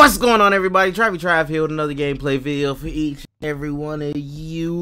What's going on, everybody? Travy Trav here with another gameplay video for each and every one of you.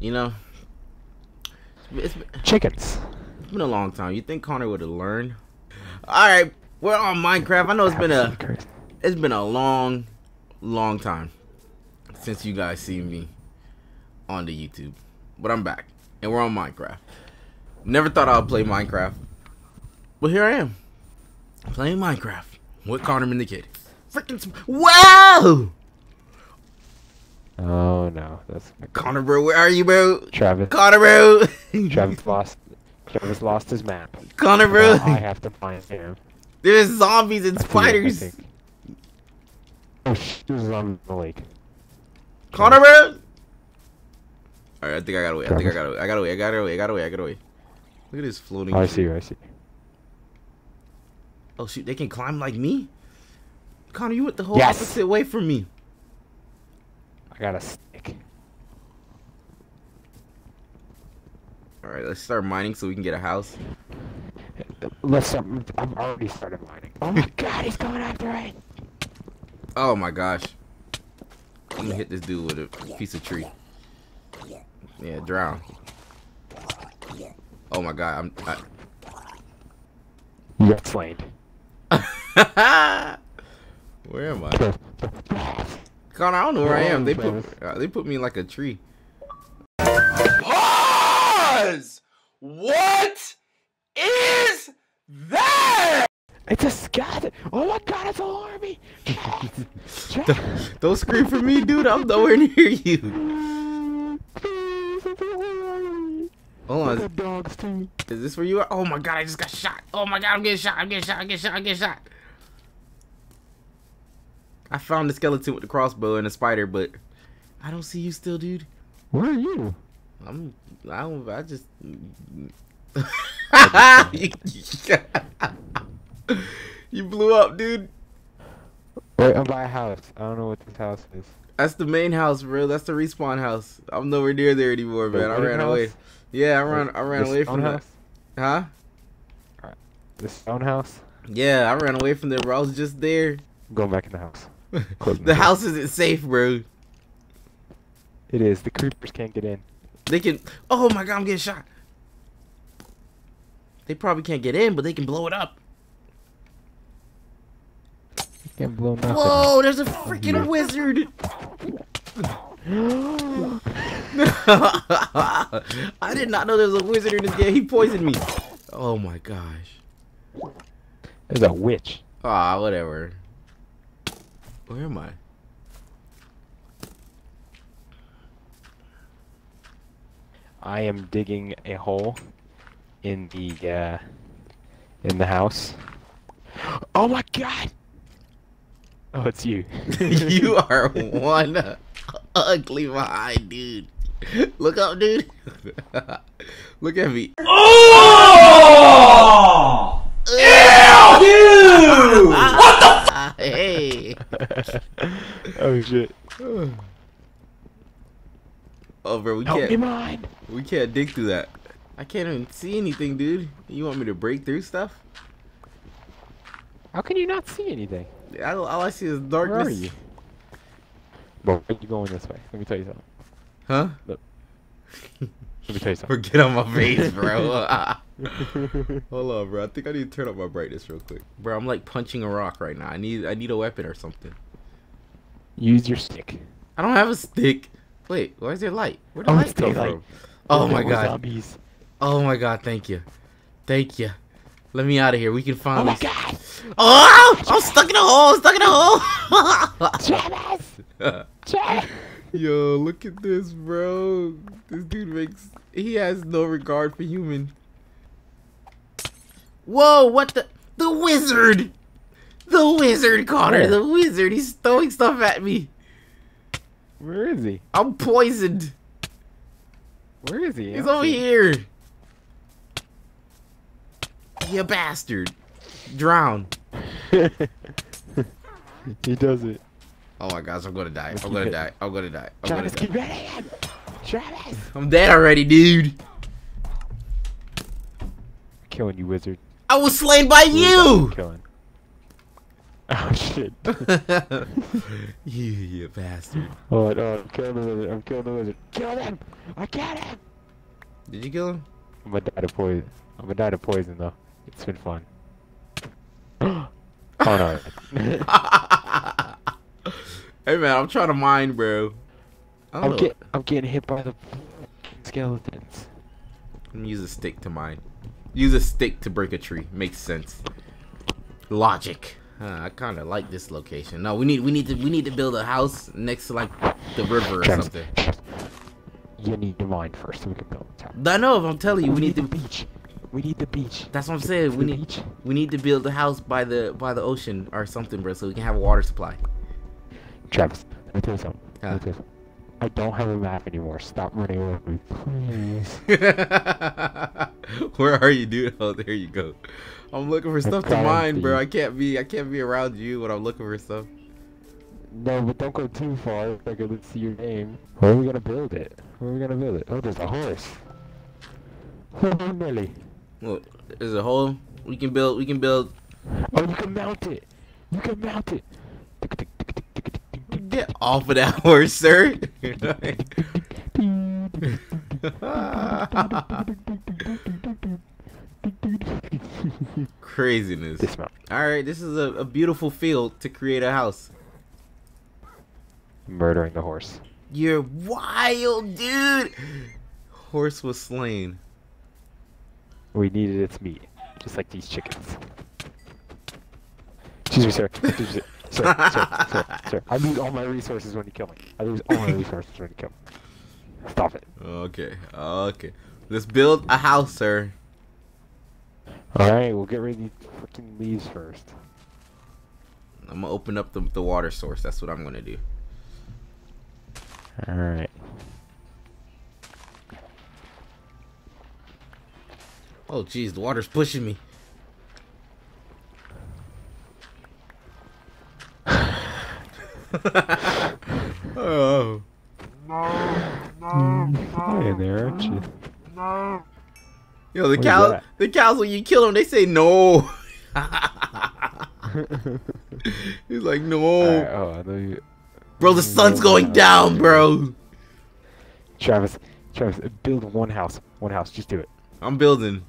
You know, it's been, Chickens. it's been a long time. You think Conor would have learned? All right, we're on Minecraft. I know it's been a it's been a long, long time since you guys seen me on the YouTube, but I'm back and we're on Minecraft. Never thought I would play Minecraft, but here I am playing Minecraft with Conor and the kid. Freaking sp- wow! Oh no, that's Conor, bro, where are you, bro? Travis. Conor, bro. Travis lost. Travis lost his map. Conor, bro. Now I have to find him. There's zombies and I spiders. think. Oh, sh- there's on the lake. Conor, bro. All right, I think I got away. I think I got away. I got away. I got away. I got away. I got away. Look at this floating. Oh, I see you. I see. Oh shoot, they can climb like me? Conor, you went the whole Yes. opposite way from me. I got a stick. Alright, let's start mining so we can get a house. Let's. Start, I've already started mining. Oh my god, he's coming after me. Oh my gosh. I'm gonna hit this dude with a piece of tree. Yeah, drown. Oh my god, I'm You got slain. I... Where am I? God, I don't know where I am. They put uh, they put me in like a tree. Pause! What is that? It's a scat. Oh my god, it's all army. Don't scream for me, dude. I'm nowhere near you. Hold on. Dogs too. Is this where you are? Oh my god, I just got shot. Oh my god, I'm getting shot. I'm getting shot. I'm getting shot. I'm getting shot. I found the skeleton with the crossbow and the spider, but I don't see you still, dude. Where are you? I'm. I don't. I just. you blew up, dude. Wait, I'm by a house. I don't know what this house is. That's the main house, bro. That's the respawn house. I'm nowhere near there anymore, The man. I wooden ran away. Yeah, I ran. I ran The away from that. house. Huh? The stone house. Yeah, I ran away from there, bro. I was just there. Going back in the house. Closing the the door. house isn't safe, bro. It is. The creepers can't get in. They can. Oh my god, I'm getting shot. They probably can't get in, but they can blow it up. You can't blow nothing. Whoa, there's a freaking wizard. I did not know there was a wizard in this game. He poisoned me. Oh my gosh. There's a witch. Ah, whatever. Where am I? I am digging a hole in the uh, in the house. Oh my god! Oh, it's you. you are one ugly behind, dude. Look up, dude. Look at me. Oh! Ew! What the Hey. oh shit! Oh, bro, we Help me can't. mine. We can't dig through that. I can't even see anything, dude. You want me to break through stuff? How can you not see anything? I, all I see is darkness. Where darkness. are you? Bro, why are you going this way? Let me tell you something. Huh? Let me tell you something. Forget on my face, bro. Hold on, bro. I think I need to turn up my brightness real quick, bro. I'm like punching a rock right now. I need, I need a weapon or something. Use your stick. I don't have a stick. Wait, why is there light? Where did Oh, light it's come from? Oh my god. Zombies. Oh my god. Thank you. Thank you. Let me out of here. We can find. Oh finally. my god! Oh! I'm stuck in a hole. I'm stuck in a hole. Travis! Travis! Yo, look at this, bro. This dude makes. He has no regard for human. Whoa! What the? The wizard! The wizard, Conor. Where? The wizard. He's throwing stuff at me. Where is he? I'm poisoned. Where is he? He's over here. You bastard. Drown. he does it. Oh my gosh, I'm gonna die. I'm gonna die. I'm gonna die. I'm gonna Travis, die. keep running him! Travis! I'm dead already, dude. Killing you, wizard. I was slain by you. Killing. Oh shit. you, you bastard. Oh, no, I'm killing the lizard. I'm killing the lizard. Kill him! I got him! Did you kill him? I'm gonna die to poison. I'm gonna die to poison though. It's been fun. oh no. hey man, I'm trying to mine, bro. I'm get I'm getting hit by the skeletons. I'm gonna use a stick to mine. Use a stick to break a tree. Makes sense. Logic. Huh, I kind of like this location. No, we need we need to we need to build a house next to like the river or Travis, something. You need to mine first so we can build the town. I know. If I'm telling you, we need the beach. We need the beach. That's what I'm saying. We need beach. we need to build a house by the by the ocean or something, bro, so we can have a water supply. Travis, let me tell you something. Let me tell you something. I don't have a map anymore. Stop running away from me, please. Where are you, dude? Oh, there you go. I'm looking for stuff to mine, bro. I can't be I can't be around you when I'm looking for stuff. No, but don't go too far. I can see your name. Where are we gonna build it? Where are we gonna build it? Oh, there's a horse. Oh, Nelly. Look, there's a hole. We can build. We can build. Oh, you can mount it. You can mount it. Get off of that horse, sir. Craziness. Dismount. All right, this is a, a beautiful field to create a house. Murdering the horse. You're wild, dude. Horse was slain. We needed its meat, just like these chickens. Excuse me, sir. Excuse me, sir. Sir, sir, sir, sir. I lose all my resources when you kill me. I lose all my resources when you kill me. Stop it. Okay, okay. Let's build a house, sir. Alright, we'll get rid of these freaking leaves first. I'm gonna open up the, the water source. That's what I'm gonna do. Alright. Oh, jeez, the water's pushing me. Oh. No. No. Hi in there, aren't you? No. Yo, the What is cows, the cows, when you kill them, they say no. He's like, no. Alright, oh, I know you. Bro, the sun's going down, bro. Travis, Travis, build one house. One house, just do it. I'm building.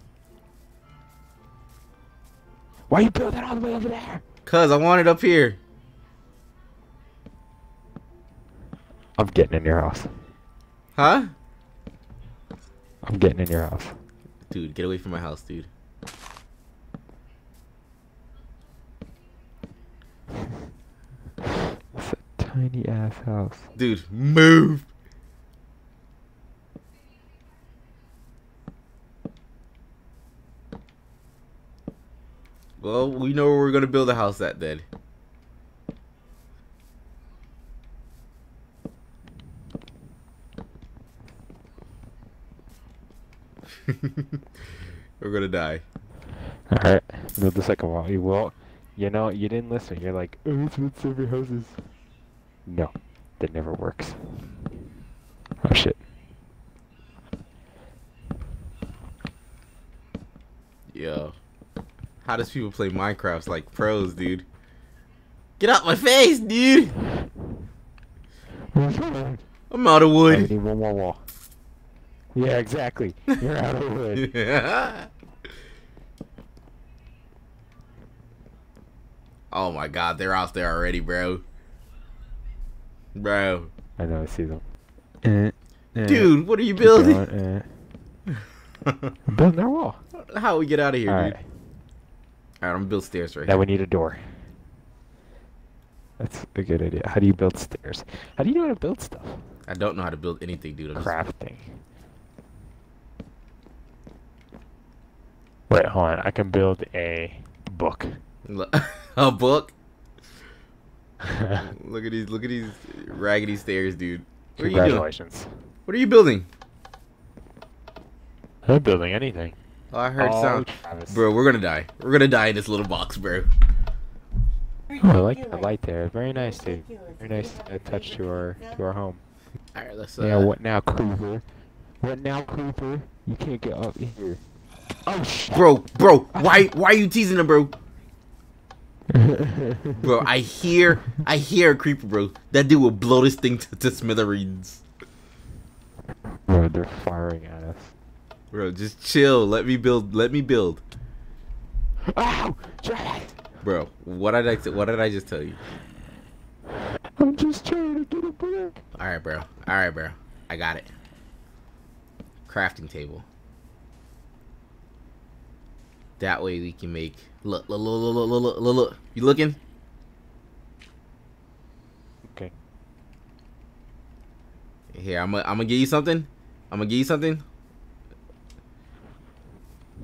Why you build it all the way over there? Cuz, I want it up here. I'm getting in your house. Huh? I'm getting in your house. Dude, get away from my house, dude. It's a tiny ass house. Dude, move. Well, we know where we're gonna build a house at then. We're gonna die. Alright, build the second wall. You will. You know, you didn't listen. You're like, oh, it's with every houses. No, that never works. Oh shit. Yo. How does people play Minecraft like pros, dude? Get out my face, dude! I I'm out of wood. need one more wall. Yeah, exactly. You're out of wood. oh my god, they're out there already, bro. Bro. I know, I see them. Eh, eh, Dude, what are you building? going. I'm building our wall. How we get out of here, Alright, dude? Alright, I'm gonna build stairs right now here. we need a door. That's a good idea. How do you build stairs? How do you know how to build stuff? I don't know how to build anything, dude. I'm just- Wait, hold on. I can build a book. a book? Look at these look at these raggedy stairs, dude. What are you? Congratulations. What are you building? I'm not building anything. Oh, I heard Oh, sound. Travis. Bro, we're gonna die. We're gonna die in this little box, bro. Oh, I like the light there. Very nice, dude. Very nice uh, touch to our to our home. Alright, let's uh Yeah, what now, Cooper? What now, Cooper? You can't get up here. Oh shit. Bro, bro, why why are you teasing him, bro? Bro, I hear I hear a creeper, bro. That dude will blow this thing to, to smithereens. Bro, they're firing at us. Bro, just chill. Let me build. Let me build. Oh, Ow! Jack! Bro, what did I what did I just tell you? I'm just trying to get a brick. All right, bro. All right, bro. I got it. Crafting table. That way we can make look look look look look look look. look. You looking? Okay. Here, I'm gonna I'm gonna give you something. I'm gonna give you something.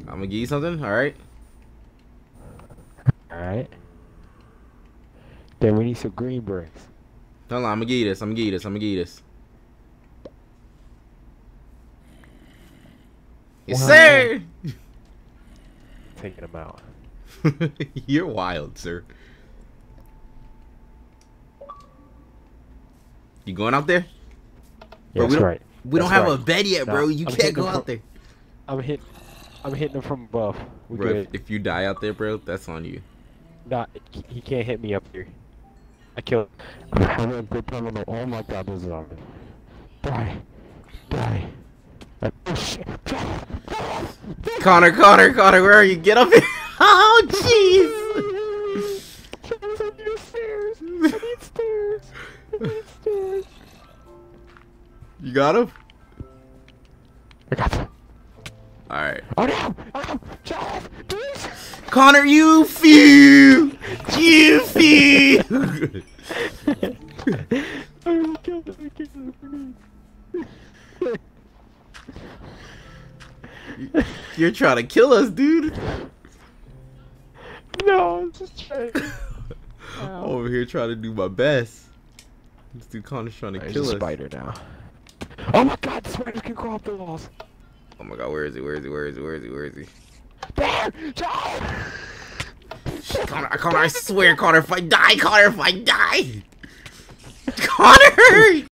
I'm gonna give you something. All right. Alright. Then we need some green bricks. Hold on. I'm gonna give you this. I'm gonna give you this. I'm gonna give you this. Yes, Wow. sir. Taking him out. You're wild, sir. You going out there? Yeah, Bro, we that's don't- right. We don't That's have a bed yet, No, bro. You I'm can't go out pro- there. I'm hit. I'm hitting him from above. We Bro, good. if, if you die out there, bro, that's on you. Nah, he can't hit me up here. I killed. I'm having a good time on the. Oh my god, there's a zombie. Die. Die. Oh shit. Conor, Conor, Conor, where are you? Get up here. Oh, jeez. Travis, I need stairs. I need stairs. I need stairs. You got him? I got them. All right. Oh no! Oh, Travis, please. Conor, you few. You few. I killed him. I killed him. You're trying to kill us, dude. No, I'm just trying. I'm over here trying to do my best. This dude Conor's trying to There's kill a us. spider now. Oh my god, the spiders can crawl up the walls. Oh my god, where is he? Where is he? Where is he? Where is he? Where is he? There! John! Conor, Conor, I swear, Conor, if I die, Conor, if I die. Conor!